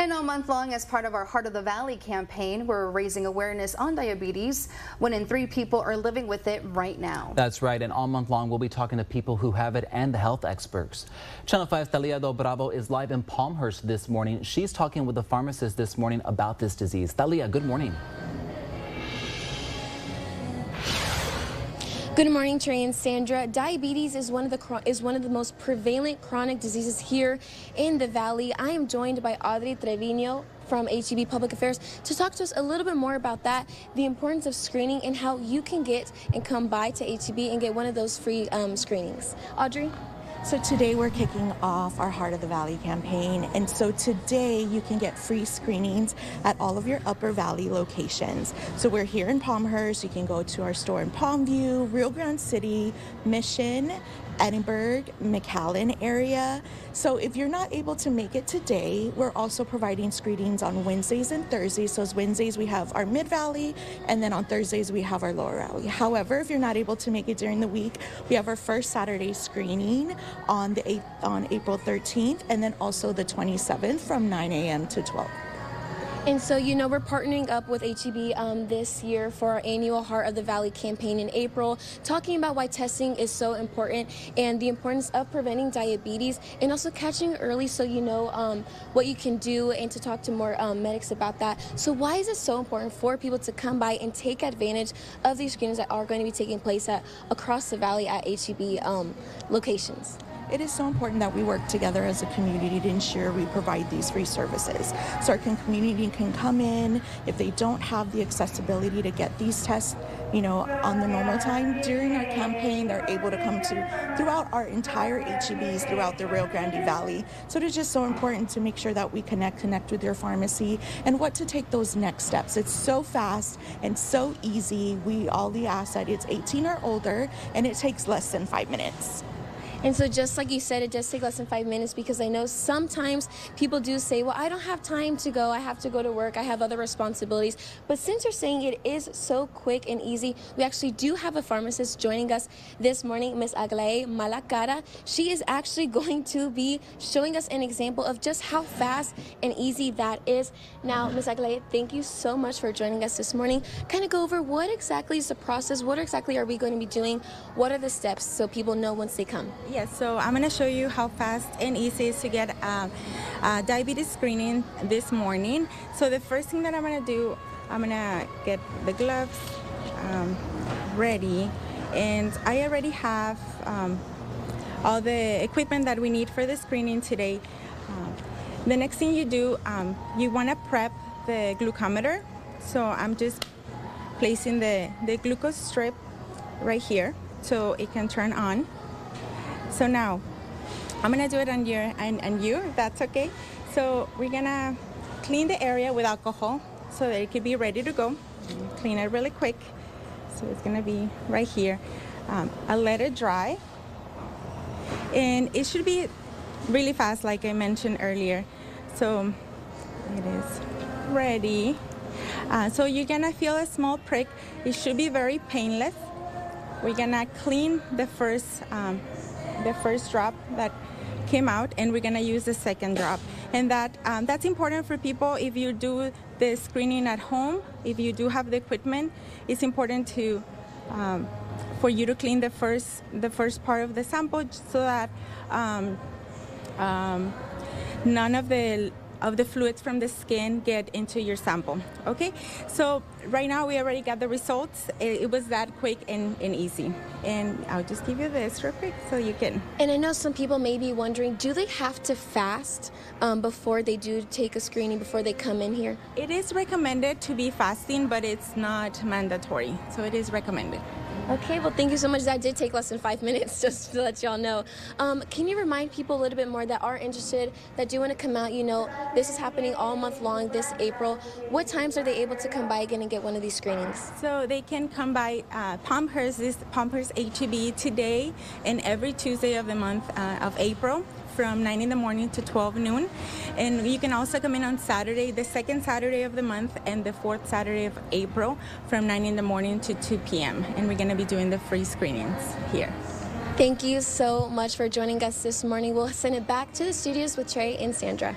And all month long, as part of our Heart of the Valley campaign, we're raising awareness on diabetes. One in three people are living with it right now. That's right. And all month long, we'll be talking to people who have it and the health experts. Channel 5's Talia Do Bravo is live in Palmhurst this morning. She's talking with the pharmacist this morning about this disease. Talia, good morning. Good morning, Trey and Sandra. Diabetes is one of the is one of the most prevalent chronic diseases here in the valley. I am joined by Audrey Trevino from HEB Public Affairs to talk to us a little bit more about that, the importance of screening, and how you can get and come by to HEB and get one of those free um, screenings. Audrey? So today we're kicking off our Heart of the Valley campaign. And so today you can get free screenings at all of your Upper Valley locations. So we're here in Palmhurst. You can go to our store in Palmview, Rio Grande City, Mission, Edinburg, McAllen area. So if you're not able to make it today, we're also providing screenings on Wednesdays and Thursdays. So as Wednesdays we have our Mid Valley, and then on Thursdays we have our Lower Valley. However, if you're not able to make it during the week, we have our first Saturday screening on the 8th, on April 13th, and then also the 27th from 9 a.m. to 12. And so, you know, we're partnering up with HEB um, this year for our annual Heart of the Valley campaign in April, talking about why testing is so important and the importance of preventing diabetes and also catching early so you know um, what you can do and to talk to more um, medics about that. So, why is it so important for people to come by and take advantage of these screenings that are going to be taking place at across the valley at HEB um, locations? It is so important that we work together as a community to ensure we provide these free services. So our community can come in if they don't have the accessibility to get these tests, you know, on the normal time during our campaign, they're able to come to throughout our entire HEBs throughout the Rio Grande Valley. So it is just so important to make sure that we connect, connect with your pharmacy and what to take those next steps. It's so fast and so easy. We all the that it's 18 or older and it takes less than five minutes. And so, just like you said, it does take less than five minutes because I know sometimes people do say, Well, I don't have time to go. I have to go to work. I have other responsibilities. But since you're saying it is so quick and easy, we actually do have a pharmacist joining us this morning, Miss Aglae Malacara. She is actually going to be showing us an example of just how fast and easy that is. Now, Miss Aglae, thank you so much for joining us this morning. Kind of go over what exactly is the process, what exactly are we going to be doing, what are the steps so people know once they come? Yes, so I'm going to show you how fast and easy it is to get uh, uh, diabetes screening this morning. So the first thing that I'm going to do, I'm going to get the gloves um, ready. And I already have um, all the equipment that we need for the screening today. Um, the next thing you do, um, you want to prep the glucometer. So I'm just placing the, the glucose strip right here so it can turn on. So now, I'm gonna do it on your and, and you, that's okay. So we're gonna clean the area with alcohol so that it could be ready to go. Clean it really quick. So it's gonna be right here. Um, I'll let it dry. And it should be really fast, like I mentioned earlier. So it is ready. Uh, so you're gonna feel a small prick. It should be very painless. We're gonna clean the first um, the first drop that came out and we're going to use the second drop. And that um, that's important for people. If you do the screening at home if you do have the equipment it's important to um, for you to clean the first the first part of the sample so that um, um none of the of the fluids from the skin get into your sample. Okay, so right now we already got the results. It, it, was that quick and, and easy. And I'll just give you this real quick so you can. And I know some people may be wondering do they have to fast um, before they do take a screening, before they come in here? It is recommended to be fasting, but it's not mandatory. So it is recommended. Okay, well, thank you so much. That did take less than five minutes, just to let y'all know. Um, can you remind people a little bit more that are interested, that do want to come out? You know, this is happening all month long this April. What times are they able to come by again and get one of these screenings? So they can come by uh, Palmhurst, this Palmhurst HEB today and every Tuesday of the month uh, of April from 9 in the morning to 12 noon. And you can also come in on Saturday, the second Saturday of the month, and the fourth Saturday of April from 9 in the morning to 2 p.m. And we're going to be doing the free screenings here. Thank you so much for joining us this morning. We'll send it back to the studios with Trey and Sandra.